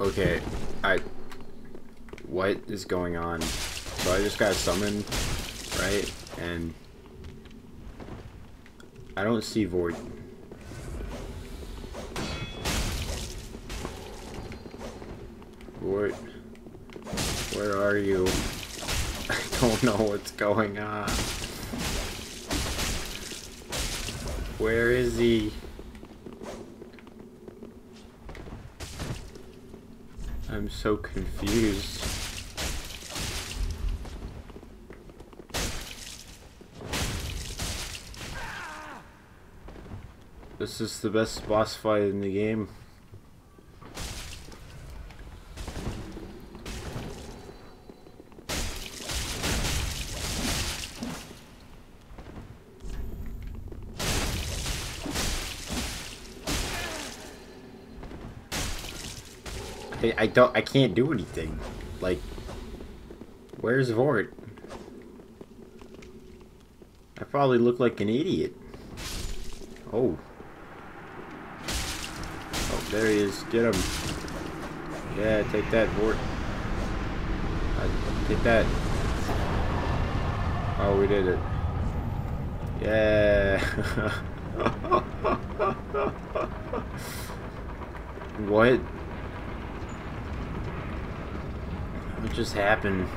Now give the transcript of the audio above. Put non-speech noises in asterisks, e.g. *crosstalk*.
Okay, I... What is going on? So I just got summoned, right? And... I don't see Vordt. Vordt... Where are you? *laughs* I don't know what's going on. Where is he? I'm so confused. This is the best boss fight in the game. I, I don't I can't do anything. Like where's Vordt? I probably look like an idiot. Oh. Oh, there he is. Get him. Yeah, take that, Vordt. Uh, take that. Oh, we did it. Yeah. *laughs* what? What just happened?